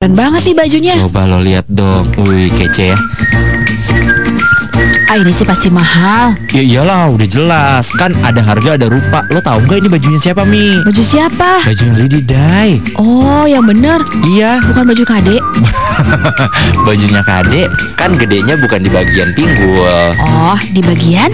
Keren banget nih bajunya. Coba lo lihat dong. Wih, kece ya. Ah ini sih pasti mahal. Ya iyalah, udah jelas. Kan ada harga, ada rupa. Lo tahu nggak ini bajunya siapa, Mi? Baju siapa? Bajunya Lady Di. Oh yang bener. Iya, Bukan baju kadek. bajunya Kade kan gedenya bukan di bagian pinggul. Oh di bagian?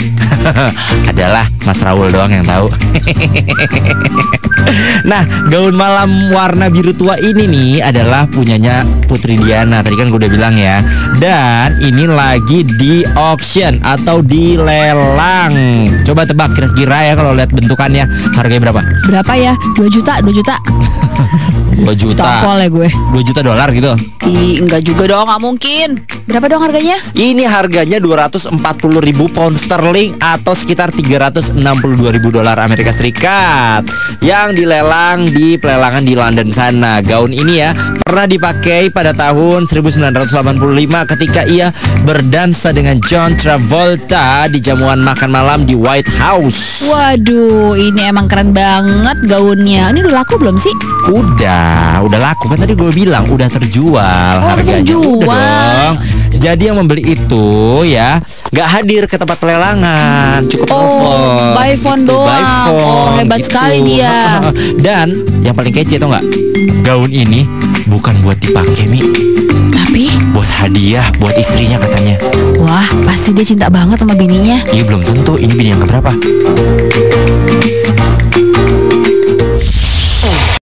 Adalah Mas Raul doang yang tahu. nah, gaun malam warna biru tua ini nih adalah punyanya Putri Diana. Tadi kan gue udah bilang ya. Dan ini lagi di auction atau dilelang. Coba tebak kira-kira ya kalau lihat bentukannya harganya berapa? Berapa ya? 2 juta, 2 juta. 2 juta. Tampol ya gue. 2 juta dolar gitu. Ih, enggak juga dong, nggak mungkin. Berapa dong harganya? Ini harganya 240 ribu pound sterling atau sekitar 362 ribu dolar Amerika Serikat yang dilelang di pelelangan di London sana. Gaun ini ya pernah dipakai pada tahun 1985 ketika ia berdansa dengan John Travolta di jamuan makan malam di White House. Waduh, ini emang keren banget gaunnya. Ini udah laku belum sih? Udah, udah laku kan tadi gue bilang udah terjual Oh, harganya. terjual. Udah dong. Jadi yang membeli itu ya nggak hadir ke tempat pelelangan, cukup Oh, telepon. by phone gitu, by doang. phone, Oh, hebat gitu. sekali dia. Dan yang paling kece tau nggak? Gaun ini bukan buat dipakai mi, Tapi, buat hadiah buat istrinya katanya. wah pasti dia cinta banget sama bininya. Iya belum tentu. Ini bini yang keberapa?